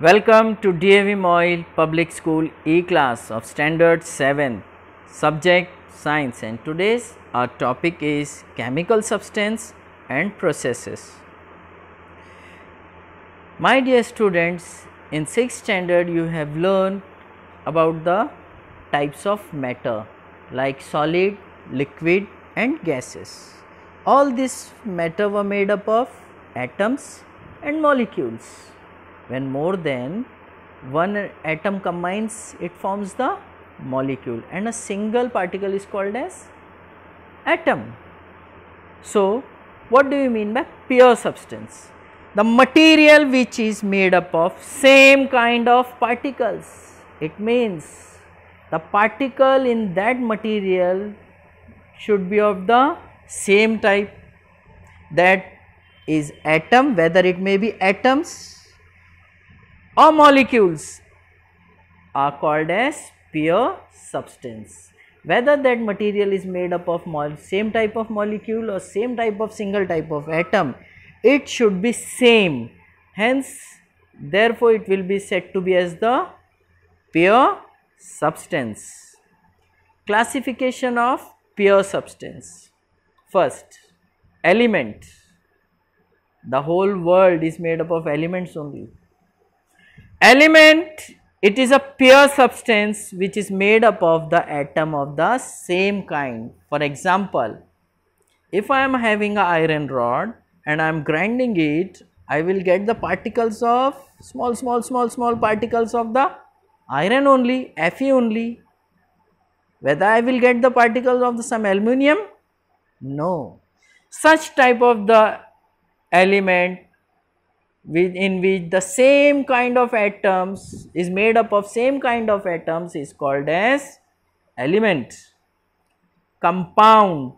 Welcome to DAV MOIL Public School E-class of Standard 7 subject Science and today's our topic is chemical substance and processes. My dear students, in 6th standard you have learned about the types of matter like solid, liquid and gases. All this matter were made up of atoms and molecules. When more than one atom combines, it forms the molecule and a single particle is called as atom. So, what do you mean by pure substance? The material which is made up of same kind of particles. It means the particle in that material should be of the same type that is atom whether it may be atoms or molecules are called as pure substance. Whether that material is made up of same type of molecule or same type of single type of atom it should be same. Hence therefore it will be said to be as the pure substance. Classification of pure substance. First element. The whole world is made up of elements only element it is a pure substance which is made up of the atom of the same kind. For example if i am having a iron rod and i am grinding it i will get the particles of small small small small particles of the iron only fe only. Whether i will get the particles of the some aluminum no. Such type of the element in which the same kind of atoms is made up of same kind of atoms is called as element. Compound.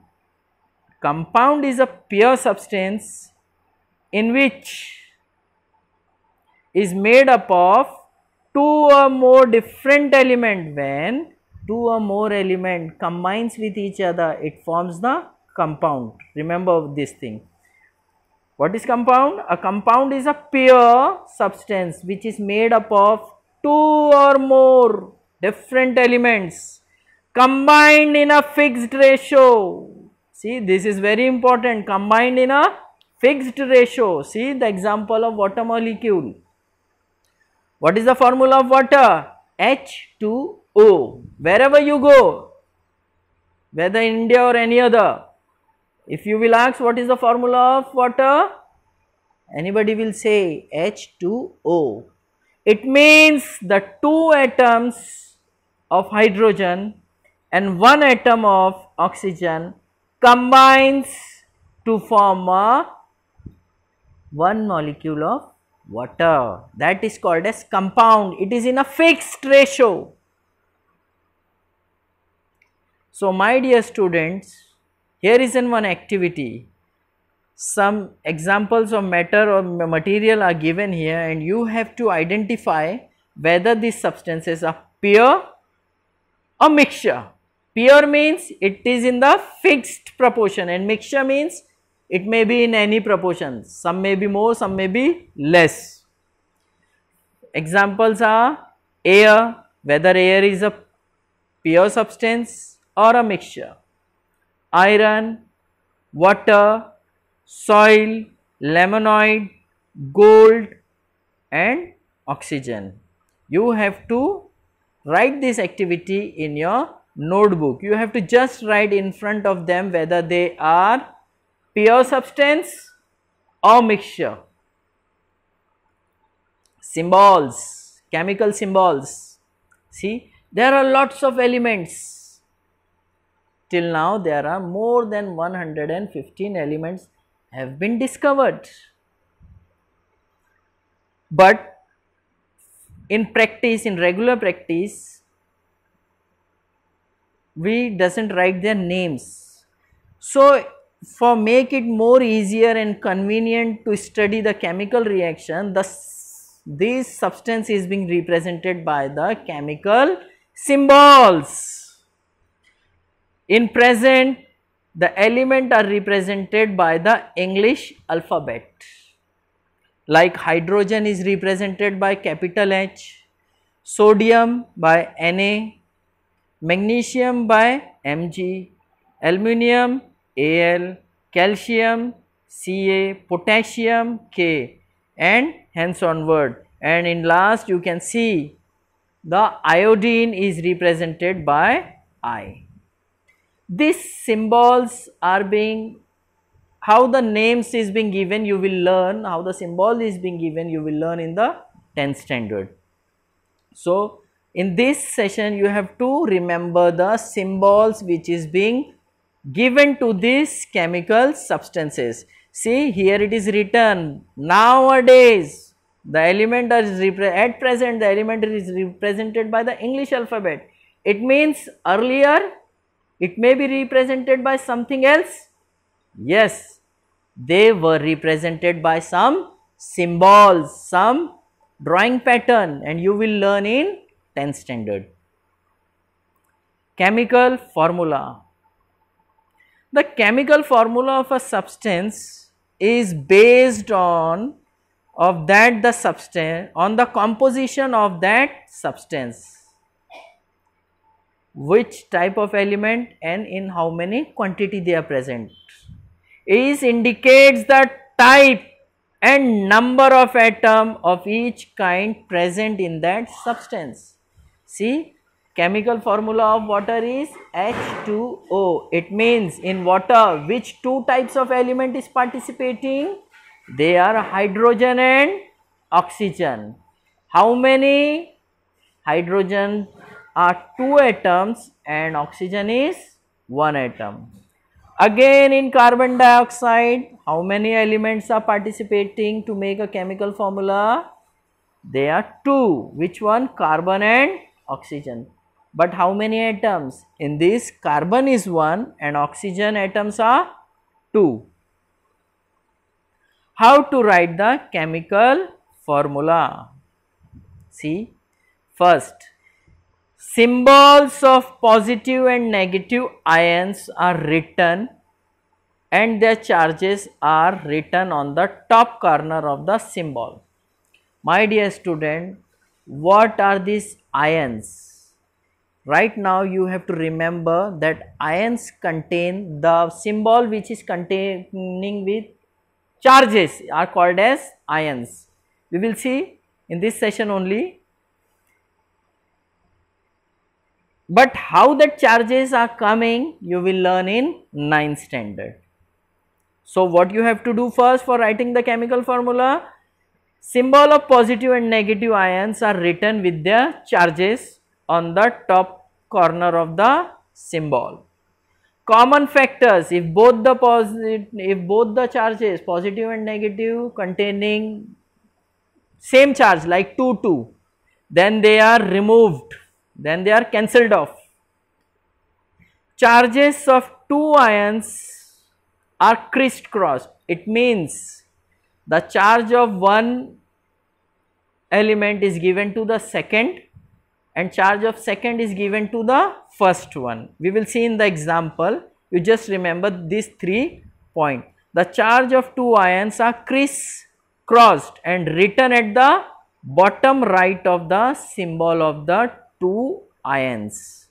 Compound is a pure substance in which is made up of two or more different element when two or more element combines with each other it forms the compound remember this thing what is compound? A compound is a pure substance which is made up of two or more different elements combined in a fixed ratio. See this is very important combined in a fixed ratio. See the example of water molecule. What is the formula of water? H2O. Wherever you go, whether India or any other, if you will ask what is the formula of water, anybody will say H2O. It means the two atoms of hydrogen and one atom of oxygen combines to form a one molecule of water. That is called as compound. It is in a fixed ratio. So my dear students here is in one activity. Some examples of matter or material are given here and you have to identify whether these substances are pure or mixture. Pure means it is in the fixed proportion and mixture means it may be in any proportion. Some may be more, some may be less. Examples are air, whether air is a pure substance or a mixture iron, water, soil, lemonoid, gold and oxygen. You have to write this activity in your notebook. You have to just write in front of them whether they are pure substance or mixture. Symbols, chemical symbols. See, there are lots of elements Till now there are more than 115 elements have been discovered. But in practice, in regular practice, we doesn't write their names. So, for make it more easier and convenient to study the chemical reaction, the this substance is being represented by the chemical symbols. In present, the element are represented by the English alphabet. like hydrogen is represented by capital H, sodium by Na, magnesium by Mg, aluminium Al, calcium Ca, potassium K and hence onward and in last you can see the iodine is represented by I. These symbols are being how the names is being given you will learn how the symbol is being given you will learn in the 10th standard. So, in this session you have to remember the symbols which is being given to these chemical substances. See here it is written nowadays the element is at present the element is represented by the English alphabet. It means earlier it may be represented by something else. Yes, they were represented by some symbols, some drawing pattern and you will learn in 10th standard. Chemical formula. The chemical formula of a substance is based on of that the substance on the composition of that substance which type of element and in how many quantity they are present is indicates the type and number of atom of each kind present in that substance. See chemical formula of water is H2O. It means in water which two types of element is participating? They are hydrogen and oxygen. How many hydrogen are two atoms and oxygen is one atom. Again in carbon dioxide, how many elements are participating to make a chemical formula? They are two. Which one? Carbon and oxygen. But how many atoms? In this carbon is 1 and oxygen atoms are 2. How to write the chemical formula? See, first symbols of positive and negative ions are written and their charges are written on the top corner of the symbol. My dear student, what are these ions? Right now you have to remember that ions contain the symbol which is containing with charges are called as ions. We will see in this session only. But how the charges are coming you will learn in 9th standard. So, what you have to do first for writing the chemical formula? Symbol of positive and negative ions are written with their charges on the top corner of the symbol common factors if both the positive if both the charges positive and negative containing same charge like 2 2 then they are removed then they are cancelled off charges of two ions are crisscrossed it means the charge of one element is given to the second and charge of second is given to the first one. We will see in the example, you just remember these three points. The charge of two ions are criss-crossed and written at the bottom right of the symbol of the two ions.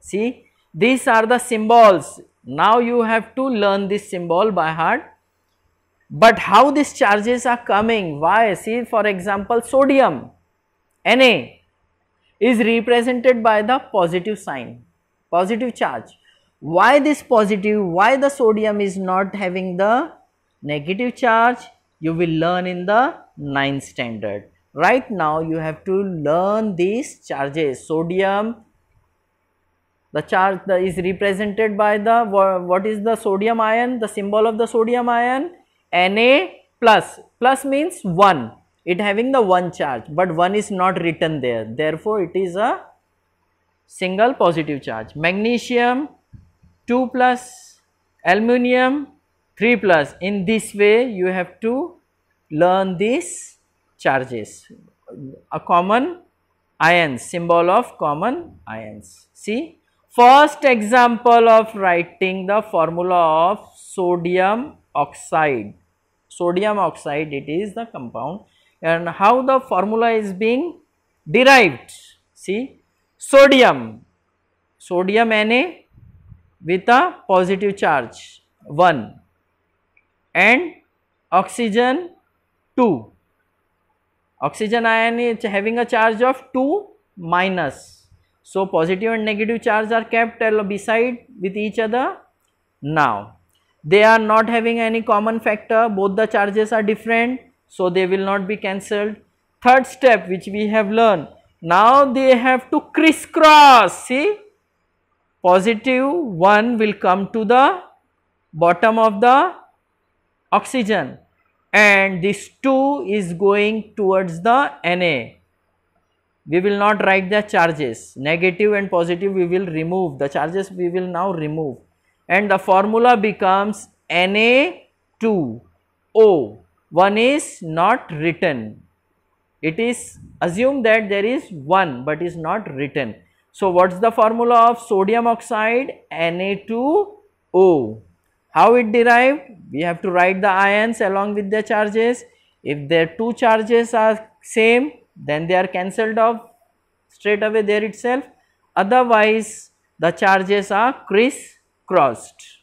See, these are the symbols. Now you have to learn this symbol by heart. But how these charges are coming? Why? See, for example, sodium, Na is represented by the positive sign, positive charge. Why this positive? Why the sodium is not having the negative charge? You will learn in the 9th standard. Right now you have to learn these charges. Sodium, the charge the, is represented by the what is the sodium ion? The symbol of the sodium ion Na plus. Plus means 1 it having the one charge but one is not written there therefore it is a single positive charge magnesium 2 plus aluminium 3 plus in this way you have to learn these charges. A common ions symbol of common ions see first example of writing the formula of sodium oxide. Sodium oxide it is the compound. And how the formula is being derived? See sodium. Sodium Na with a positive charge 1 and oxygen 2 oxygen ion is having a charge of 2 minus. So positive and negative charge are kept beside with each other now. They are not having any common factor. Both the charges are different so they will not be cancelled. Third step which we have learned. Now they have to crisscross see? Positive one will come to the bottom of the oxygen and this 2 is going towards the Na. We will not write the charges negative and positive we will remove the charges we will now remove and the formula becomes Na2O. One is not written. It is assumed that there is 1 but is not written. So, what is the formula of sodium oxide Na2O? How it derived? We have to write the ions along with the charges. If their two charges are same then they are cancelled off straight away there itself. Otherwise, the charges are criss crossed.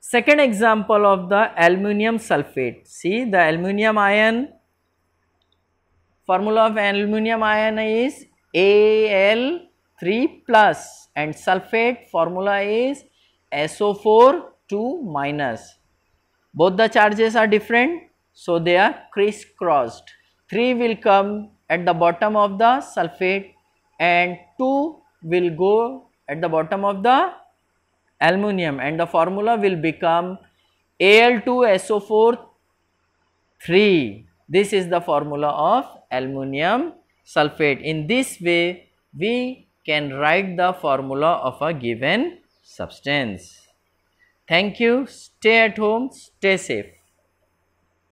Second example of the aluminium sulphate. See the aluminium ion formula of aluminium ion is Al3 plus and sulphate formula is SO4 2 minus. Both the charges are different so they are crisscrossed. 3 will come at the bottom of the sulphate and 2 will go at the bottom of the aluminium and the formula will become Al2SO4 3. This is the formula of aluminium sulphate. In this way, we can write the formula of a given substance. Thank you. Stay at home. Stay safe.